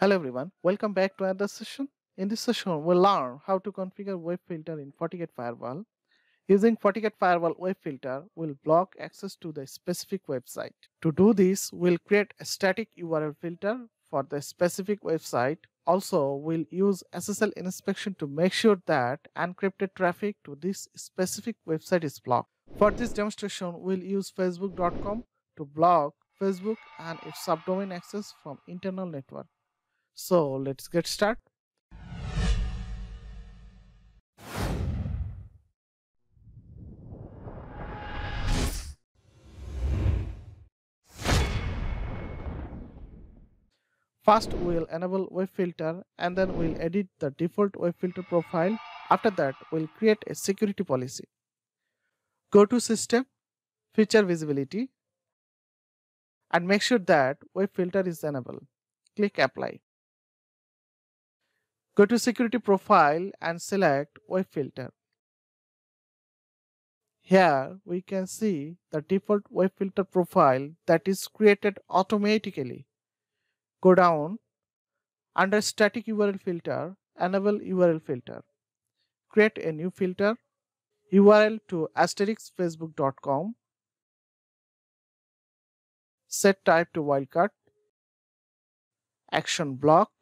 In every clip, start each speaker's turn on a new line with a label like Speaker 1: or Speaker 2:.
Speaker 1: Hello everyone, welcome back to another session. In this session, we'll learn how to configure web filter in FortiGate Firewall. Using FortiGate Firewall web filter will block access to the specific website. To do this, we'll create a static URL filter for the specific website. Also, we'll use SSL inspection to make sure that encrypted traffic to this specific website is blocked. For this demonstration, we'll use facebook.com to block Facebook and its subdomain access from internal network. So let's get started. First, we'll enable web filter and then we'll edit the default web filter profile. After that, we'll create a security policy. Go to System, Feature Visibility, and make sure that web filter is enabled. Click Apply. Go to Security Profile and select Web Filter. Here we can see the default web filter profile that is created automatically. Go down under static URL filter, enable URL filter. Create a new filter, URL to asterixfacebook.com. Set type to wildcard, action block,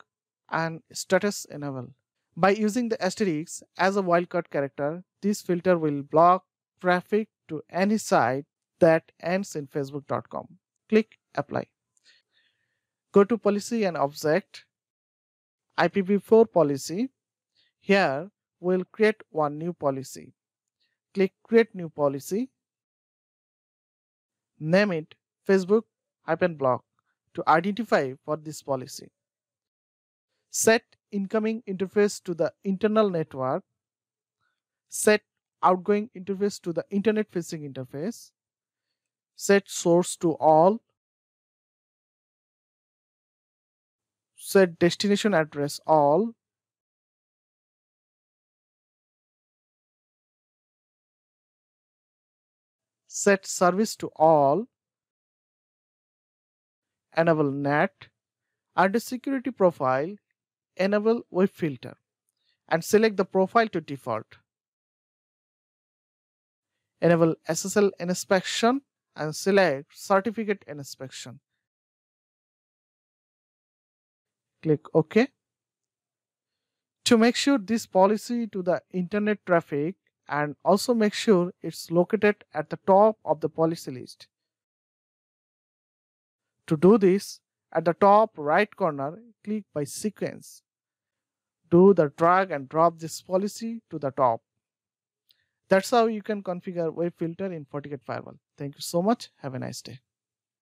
Speaker 1: and status enable. By using the asterisk as a wildcard character, this filter will block traffic to any site that ends in facebook.com. Click apply. Go to policy and object, IPv4 policy. Here we'll create one new policy. Click create new policy. Name it Facebook-block to identify for this policy set incoming interface to the internal network, set outgoing interface to the internet facing interface, set source to all, set destination address all, set service to all, enable NAT, under security profile, enable web filter and select the profile to default. Enable SSL inspection and select certificate inspection. Click OK. To make sure this policy to the internet traffic and also make sure it's located at the top of the policy list. To do this, at the top right corner, click by sequence do the drag and drop this policy to the top. That's how you can configure web filter in FortiGate Firewall. Thank you so much. Have a nice day.